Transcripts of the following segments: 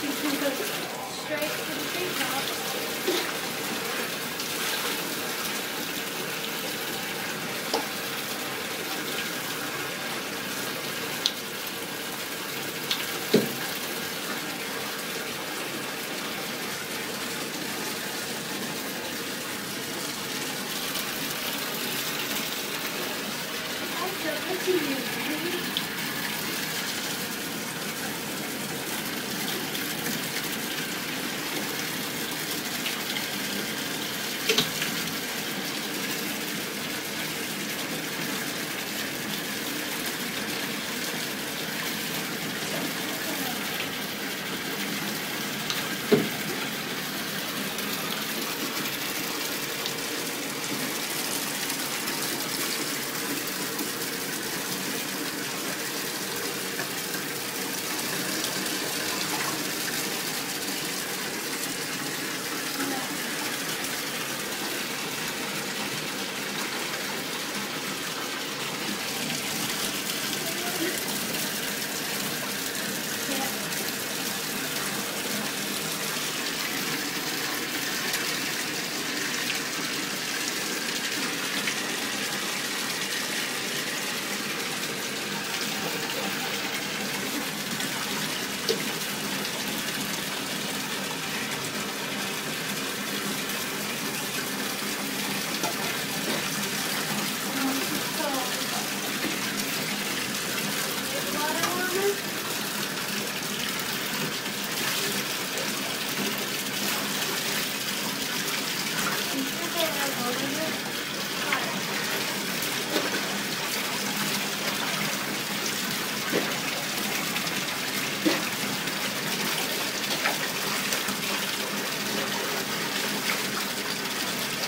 she's gonna go straight to the you.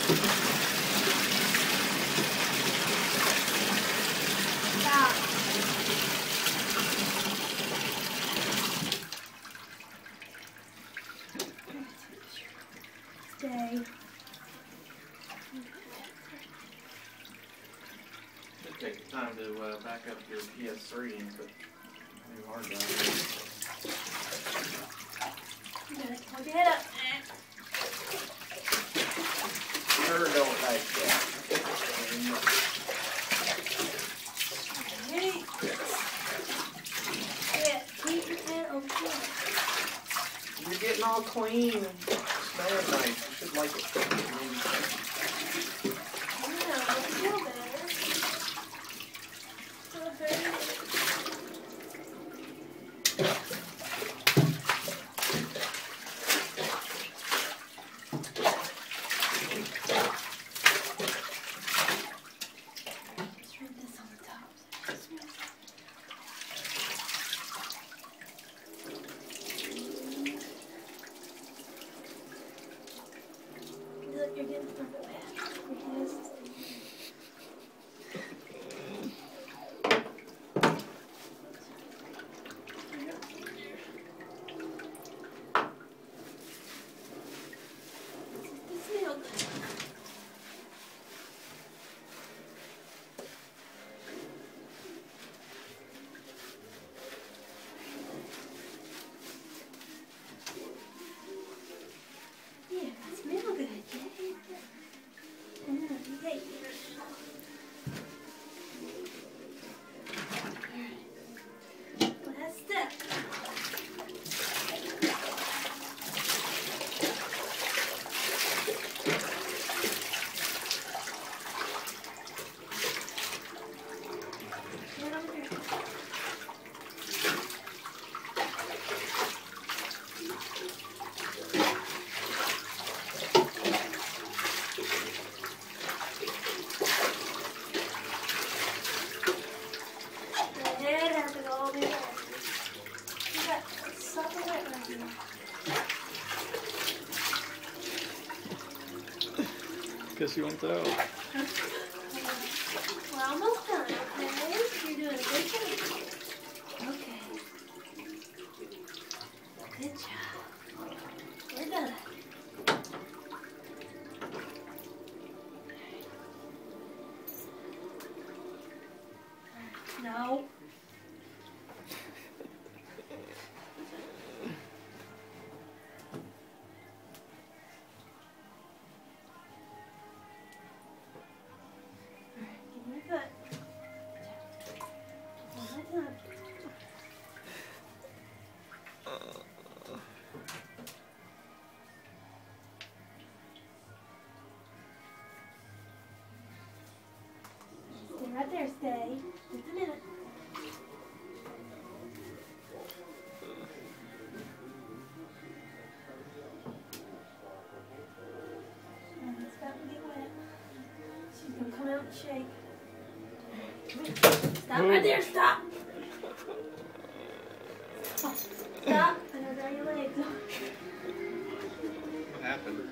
Stay. Take time to, uh, back up your PS3 and put hard hold your head up. in. Sure don't like that. Hey. Yeah, keep your head over here. You're getting all clean and smelling nice. You should like it. Yeah, I feel better. Feel better. Let's try this on the top. Look, you're getting further back. Your hands This milk. Yeah, that's real good, Jay. Yeah, hey. Alright. Last step. Right over here. The head has to go over here. You got something right right here. Guess you won't tell. We're almost done, okay? You're doing a good job. Okay. Good job. We're done. No. Stay right there, stay. Just a minute. And it's about to get wet. She's gonna come out and shake. Stop right there, stop! Stop. Stop. I'm gonna dry your legs. What happened?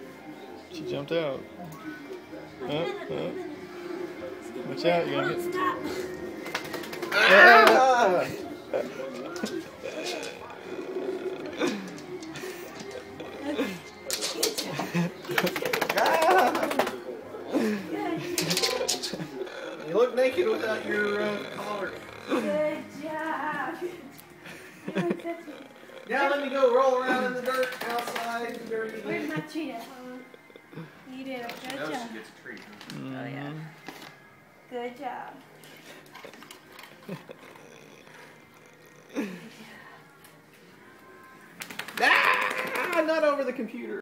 She jumped out. Wait a Watch wet. out, you're gonna on, get- Stop. Ah! You look naked without your uh, collar. Good job. Good, good. Now let me go roll around in the dirt outside. in the dirty. Where's my cheetah? You did a good Now job. she gets a treat. Job. Ah, not over the computer.